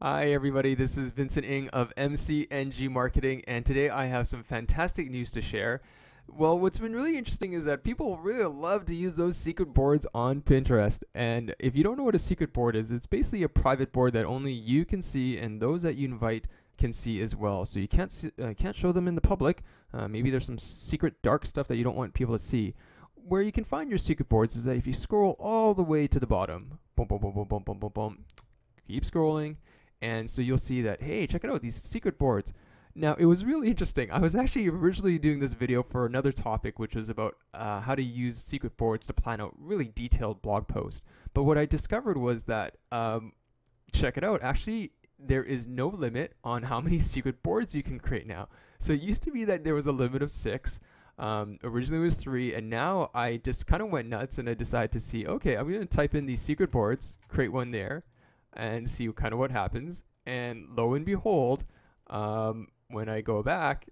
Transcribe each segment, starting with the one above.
Hi, everybody. This is Vincent Ng of MCNG Marketing, and today I have some fantastic news to share. Well, what's been really interesting is that people really love to use those secret boards on Pinterest. And if you don't know what a secret board is, it's basically a private board that only you can see and those that you invite can see as well. So you can't see, uh, can't show them in the public. Uh, maybe there's some secret dark stuff that you don't want people to see. Where you can find your secret boards is that if you scroll all the way to the bottom, boom, boom, boom, boom, boom, boom, boom, boom, keep scrolling, and so you'll see that hey, check it out, these secret boards. Now, it was really interesting. I was actually originally doing this video for another topic, which was about uh, how to use secret boards to plan out really detailed blog posts. But what I discovered was that, um, check it out, actually, there is no limit on how many secret boards you can create now. So it used to be that there was a limit of six. Um, originally it was three, and now I just kind of went nuts and I decided to see, okay, I'm going to type in these secret boards, create one there, and see kind of what happens. And lo and behold, um, when I go back,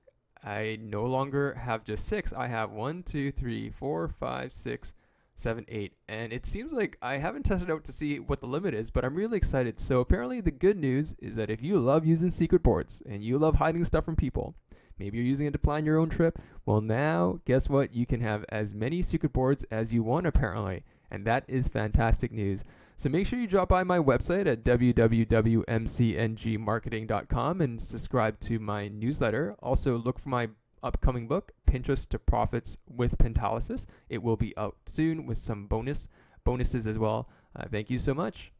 I no longer have just six. I have one, two, three, four, five, six, seven, eight. And it seems like I haven't tested out to see what the limit is, but I'm really excited. So apparently the good news is that if you love using secret boards and you love hiding stuff from people, maybe you're using it to plan your own trip, well now, guess what? You can have as many secret boards as you want apparently. And that is fantastic news. So make sure you drop by my website at www.mcngmarketing.com and subscribe to my newsletter. Also, look for my upcoming book, Pinterest to Profits with Pentalysis. It will be out soon with some bonus bonuses as well. Uh, thank you so much.